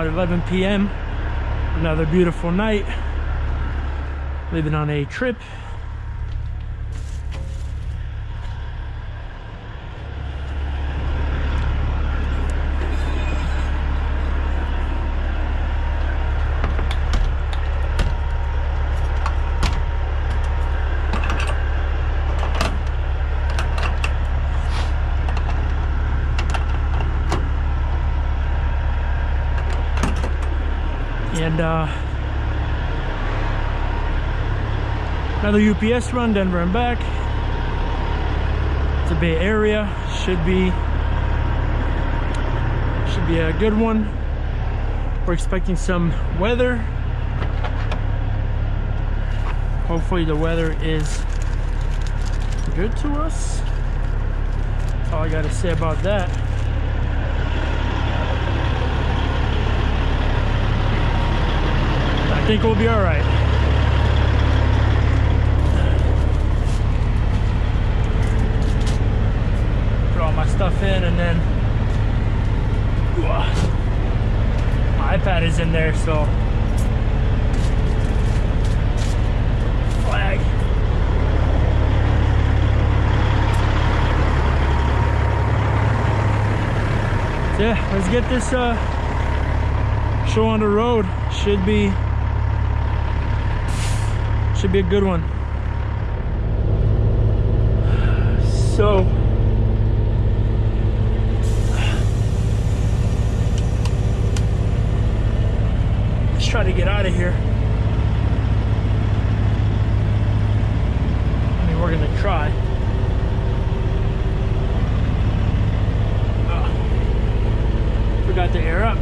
about 11 p.m. Another beautiful night. Leaving on a trip. And uh, another UPS run, Denver and back. It's a Bay Area, should be should be a good one. We're expecting some weather. Hopefully the weather is good to us. That's all I gotta say about that. Think we'll be all right. Put all my stuff in and then my iPad is in there, so yeah, let's get this uh, show on the road. Should be should be a good one. So, let's try to get out of here. I mean, we're gonna try. Oh, forgot to air up.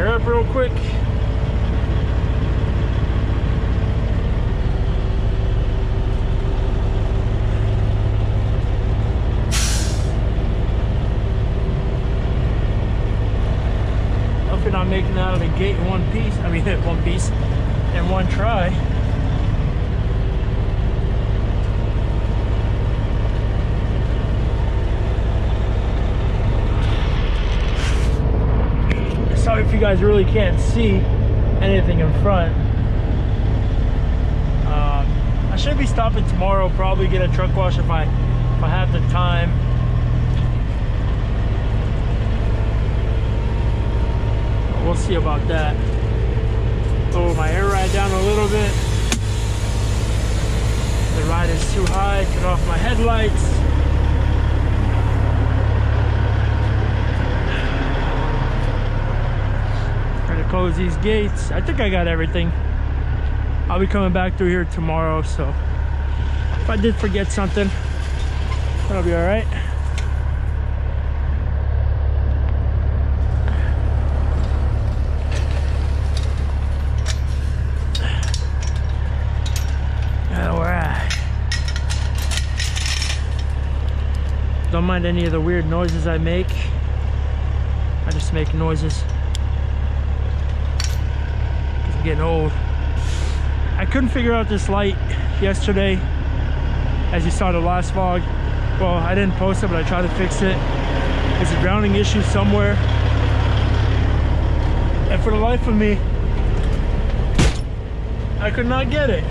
air up real quick. Hopefully not making out of the gate in one piece. I mean, one piece in one try. sorry if you guys really can't see anything in front. Um, I should be stopping tomorrow, probably get a truck wash if I if I have the time. We'll see about that. Lower my air ride down a little bit. The ride is too high, cut off my headlights. Close these gates. I think I got everything. I'll be coming back through here tomorrow, so if I did forget something, that'll be all right. All right. Don't mind any of the weird noises I make. I just make noises getting old. I couldn't figure out this light yesterday, as you saw the last vlog. Well, I didn't post it, but I tried to fix it. There's a grounding issue somewhere. And for the life of me, I could not get it.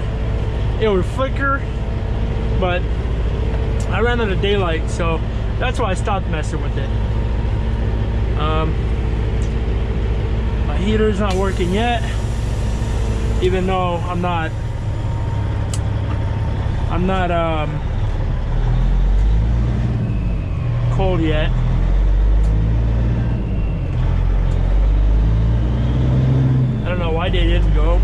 It would flicker, but I ran out of daylight, so that's why I stopped messing with it. Um, my heater's not working yet even though I'm not I'm not um, cold yet. I don't know why they didn't go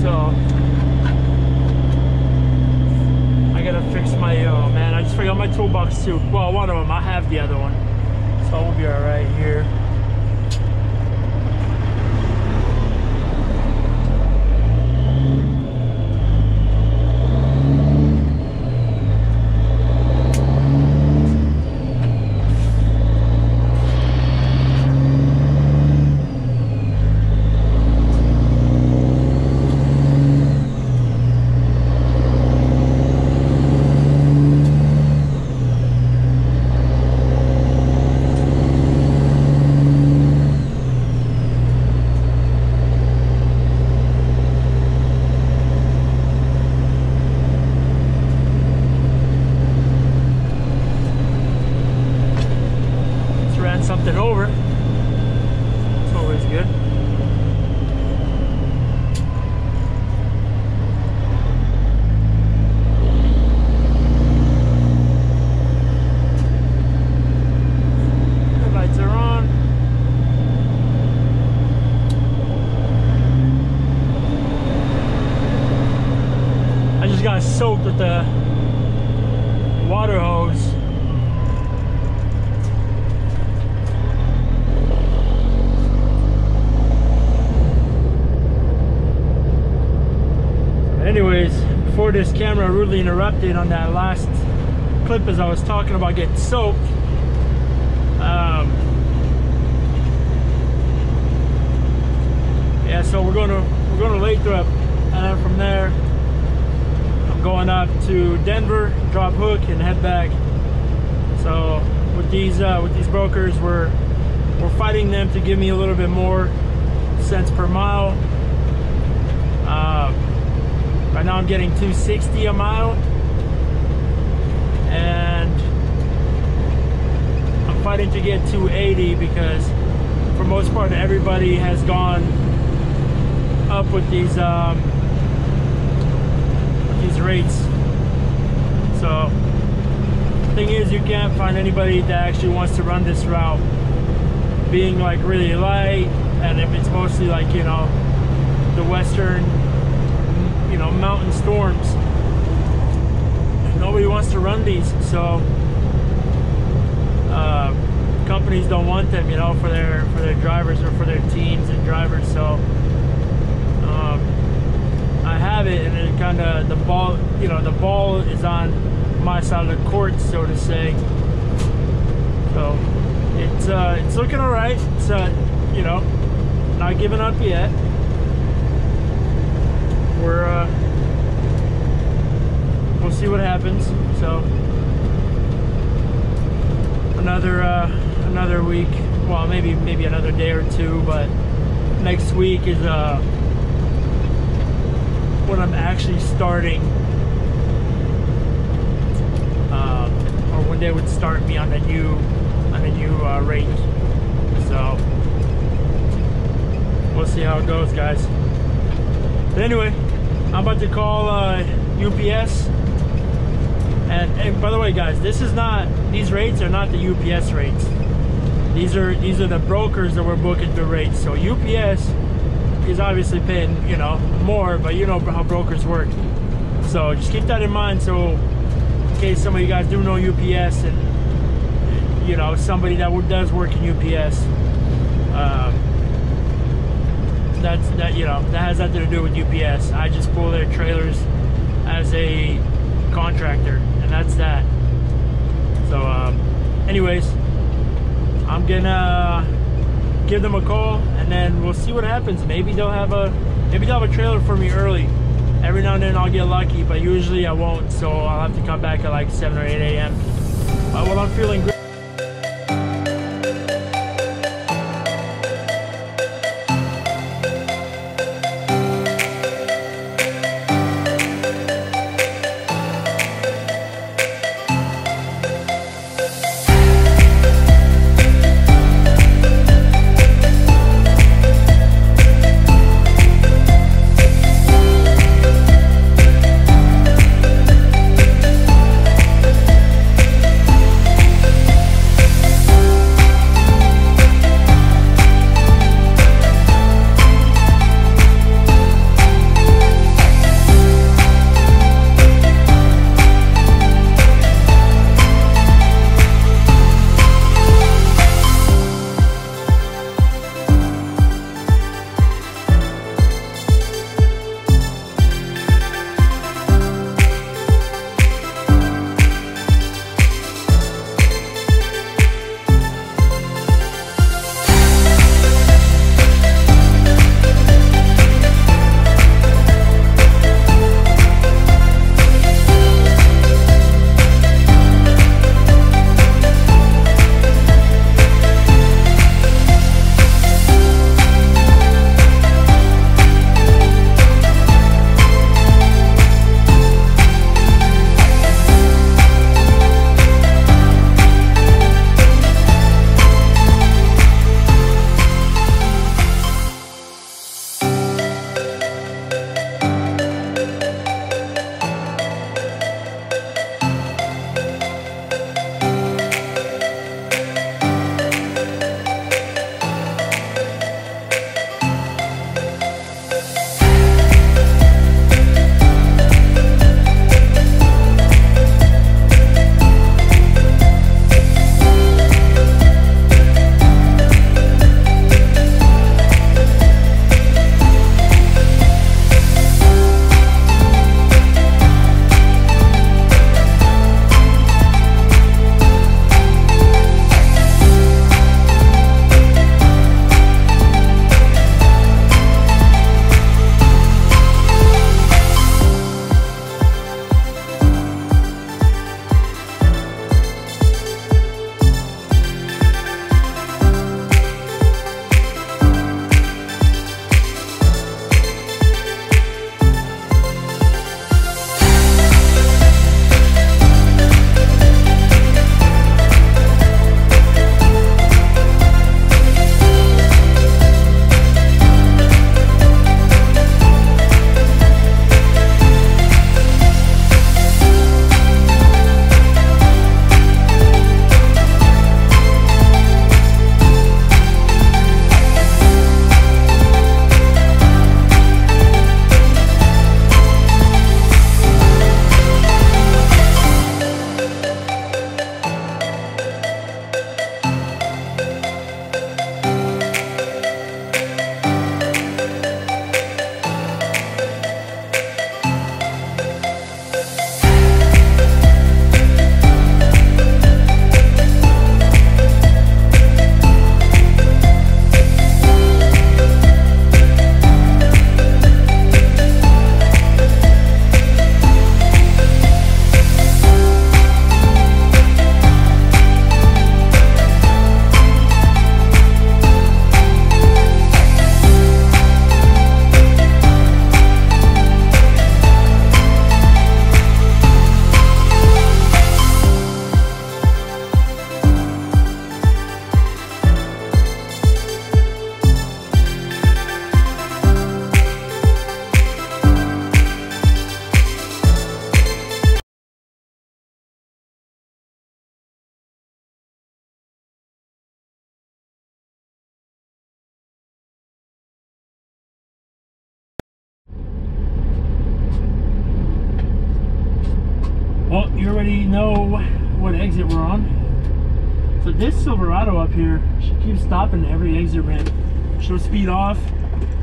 so I gotta fix my uh, forgot my toolbox too. Well, one of them. I have the other one. So we'll be all right here. Rudely interrupted on that last clip as I was talking about getting soaked, um, yeah, so we're gonna we're going to Lathrop, and then from there, I'm going up to Denver, drop hook, and head back. So with these uh, with these brokers, we're we're fighting them to give me a little bit more cents per mile. Uh, right now, I'm getting 260 a mile, and I'm fighting to get 280 because for most part, everybody has gone up with these um, these rates. So thing is, you can't find anybody that actually wants to run this route, being like really light, and if it's mostly like you know the western, you know, mountain storms. Nobody wants to run these, so uh, companies don't want them, you know, for their for their drivers or for their teams and drivers. So um, I have it, and it kind of the ball, you know, the ball is on my side of the court, so to say. So it's uh, it's looking all right. It's uh, you know, not giving up yet. We're uh, see what happens. So another uh, another week. Well, maybe maybe another day or two, but next week is uh when I'm actually starting, uh, or when they would start me on a new on a new uh, rate. So we'll see how it goes, guys. But anyway, I'm about to call uh, UPS. And, and by the way, guys, this is not these rates are not the UPS rates. These are these are the brokers that we're booking the rates. So UPS is obviously paying, you know, more, but you know how brokers work. So just keep that in mind. So in case some of you guys do know UPS and you know somebody that does work in UPS, um, that's that you know that has nothing to do with UPS. I just pull their trailers as a contractor, that's that. So, um, anyways, I'm gonna give them a call and then we'll see what happens. Maybe they'll have a maybe they'll have a trailer for me early. Every now and then I'll get lucky, but usually I won't. So I'll have to come back at like 7 or 8 a.m. Uh, well, I'm feeling great. Silverado up here, she keeps stopping every exit ramp. She'll speed off,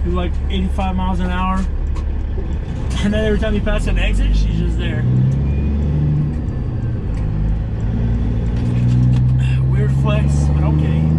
do like 85 miles an hour. And then every time you pass an exit, she's just there. Weird flex, but okay.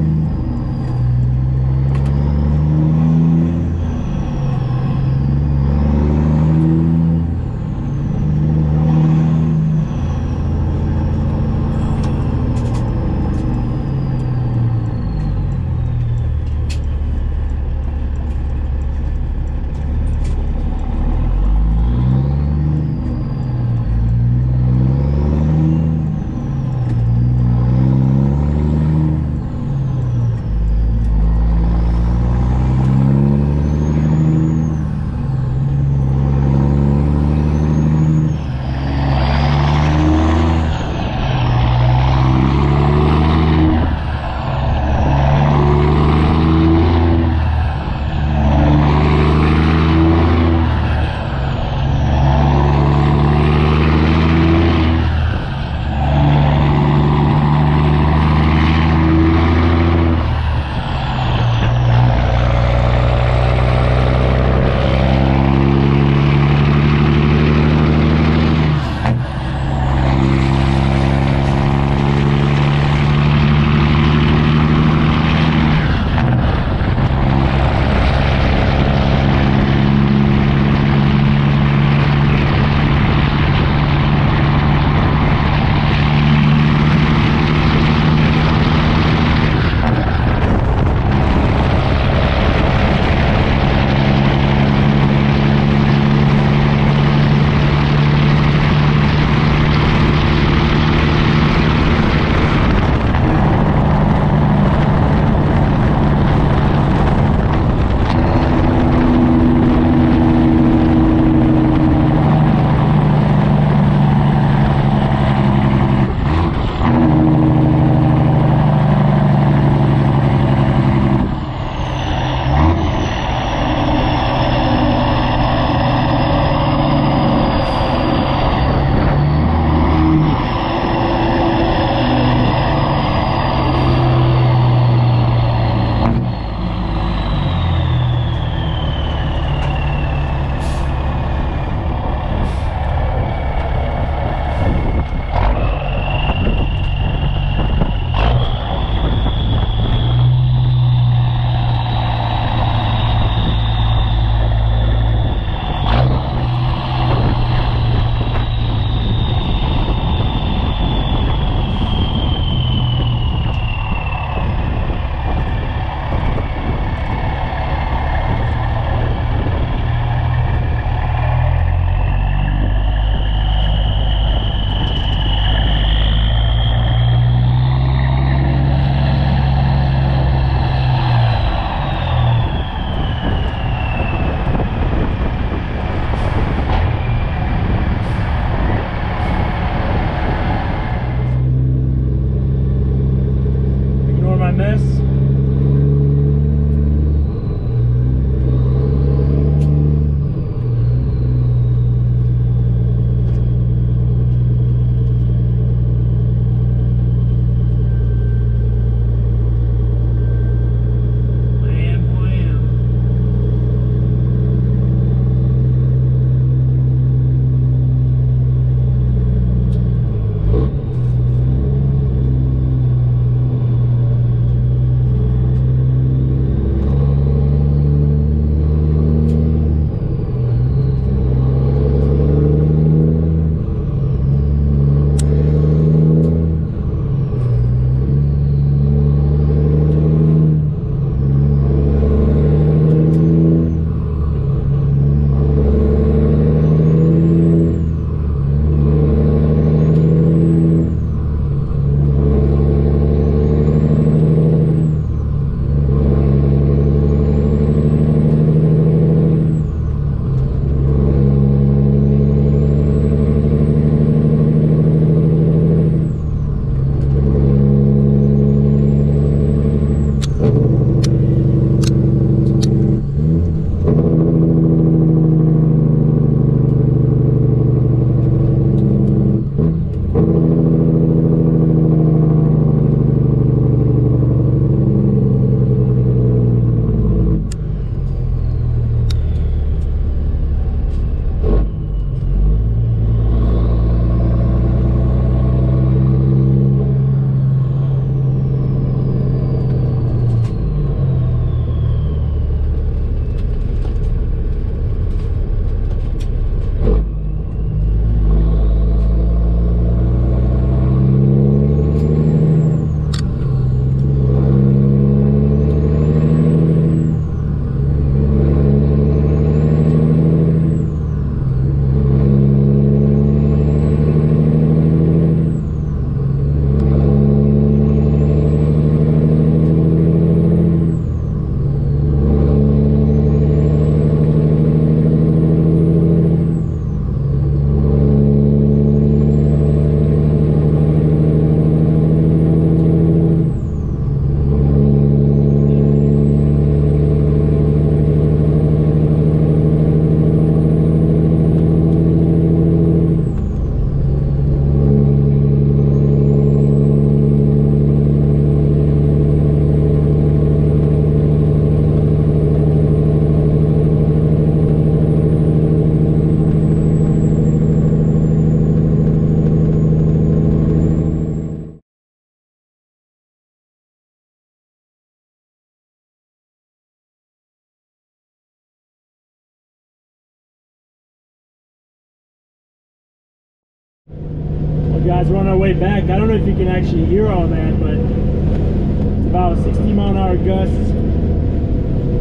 guys. We're on our way back. I don't know if you can actually hear all that, but it's about 60 mile an hour gusts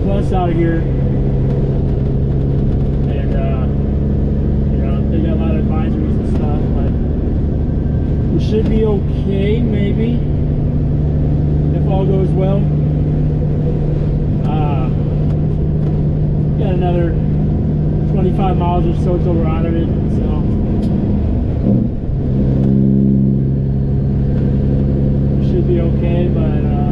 plus out here. And, uh, you know, they got a lot of advisories and stuff, but we should be okay, maybe, if all goes well. Uh, got another 25 miles or so till we're out of it, so. should be okay, but uh,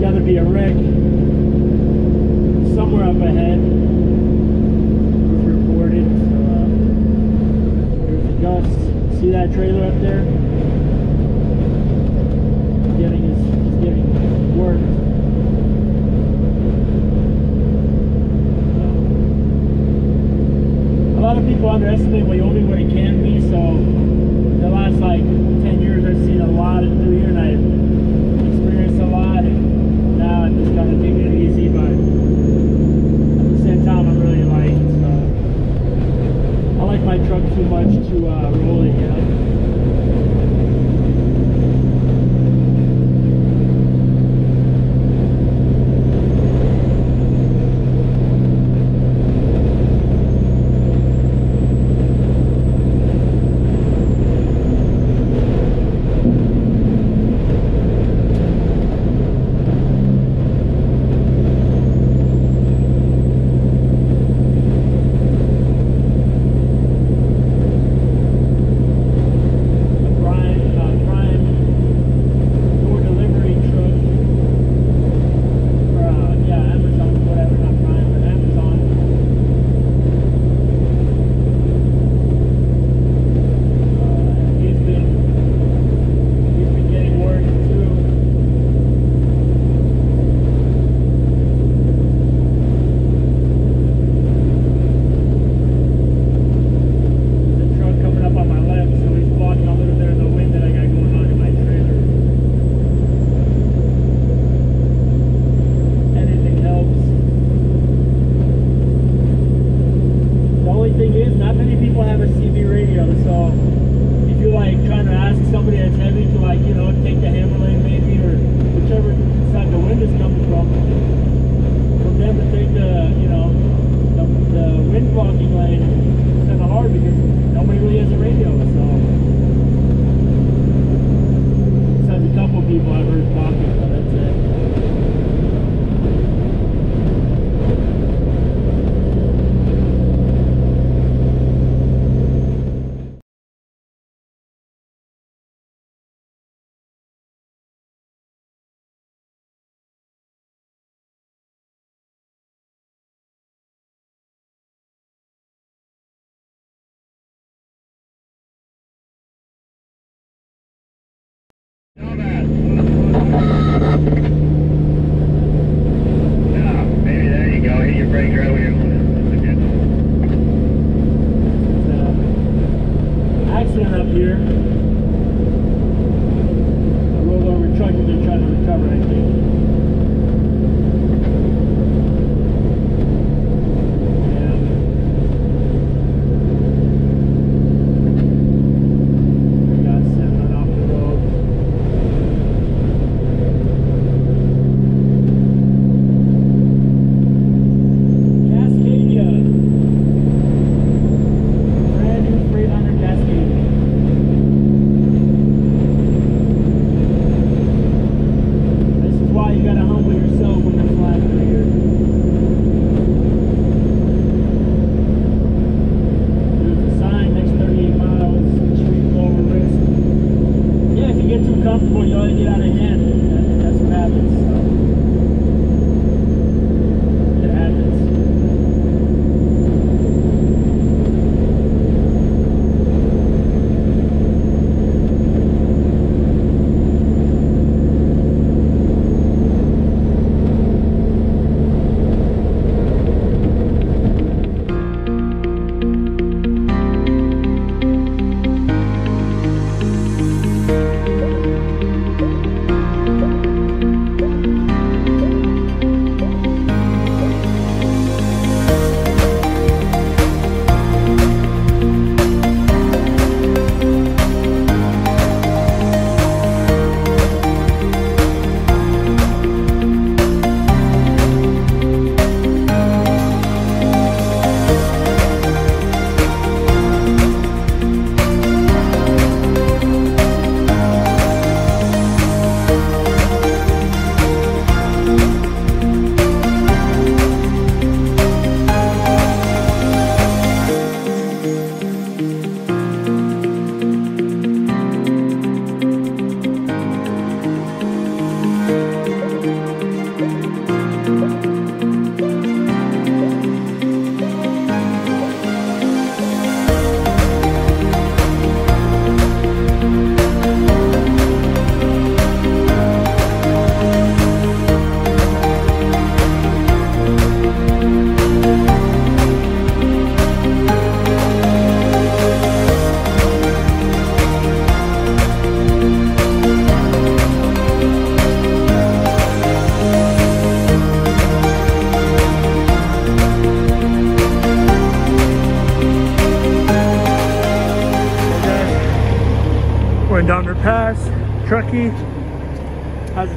got to be a wreck somewhere up ahead. We've reported. So, uh, there's a gust. See that trailer up there?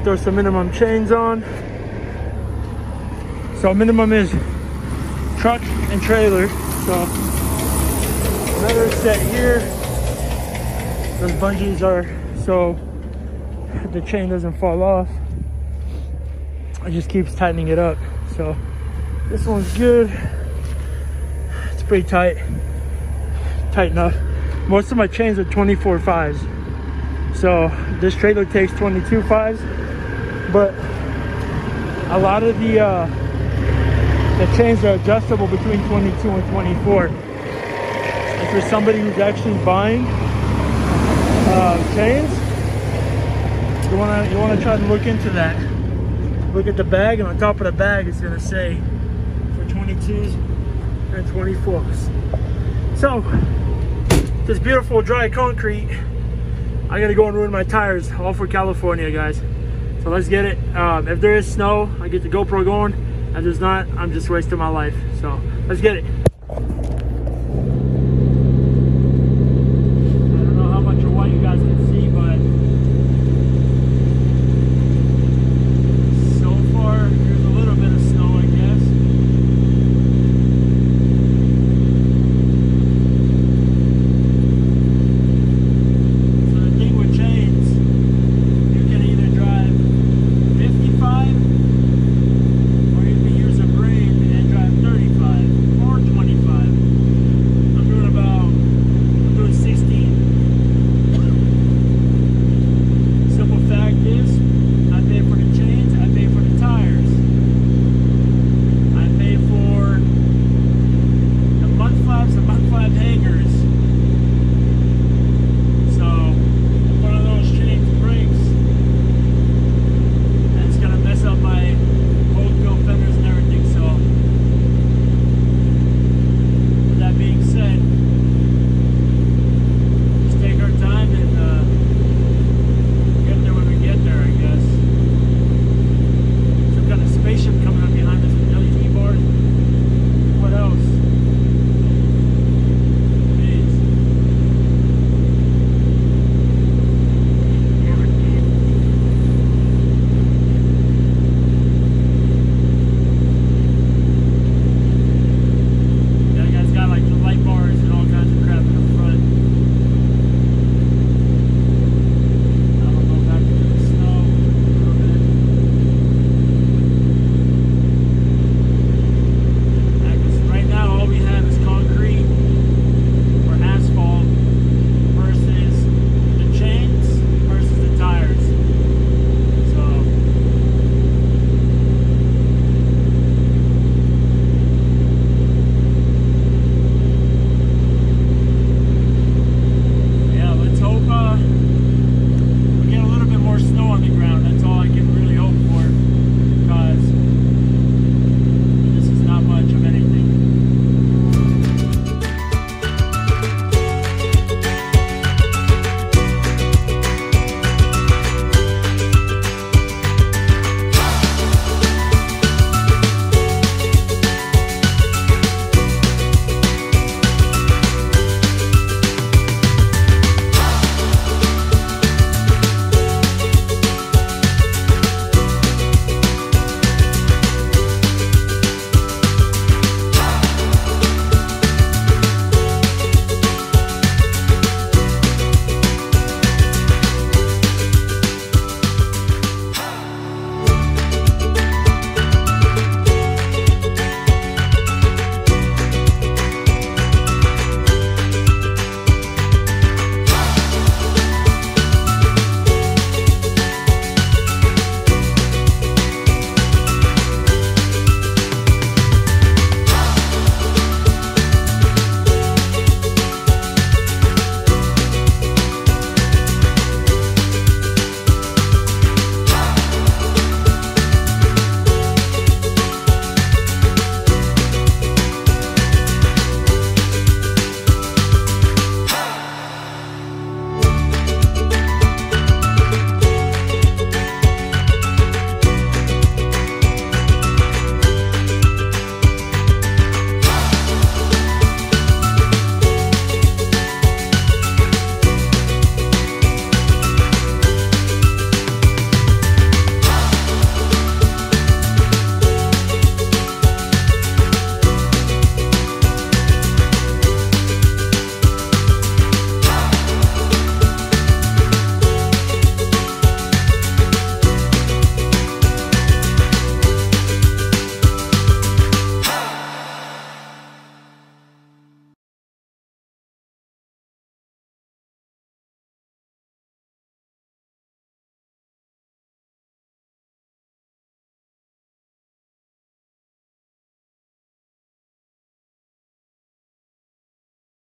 Throw some minimum chains on. So minimum is truck and trailer. So another set here. Those bungees are so the chain doesn't fall off. It just keeps tightening it up. So this one's good. It's pretty tight. Tight enough. Most of my chains are 24 fives. So this trailer takes 22 fives, but a lot of the uh, the chains are adjustable between 22 and 24. And for somebody who's actually buying uh, chains, you wanna you wanna try to look into that. Look at the bag, and on top of the bag, it's gonna say for 22s and 24s. So this beautiful dry concrete, I gotta go and ruin my tires, all for California, guys. Let's get it. Um, if there is snow, I get the GoPro going. If there's not, I'm just wasting my life. So let's get it.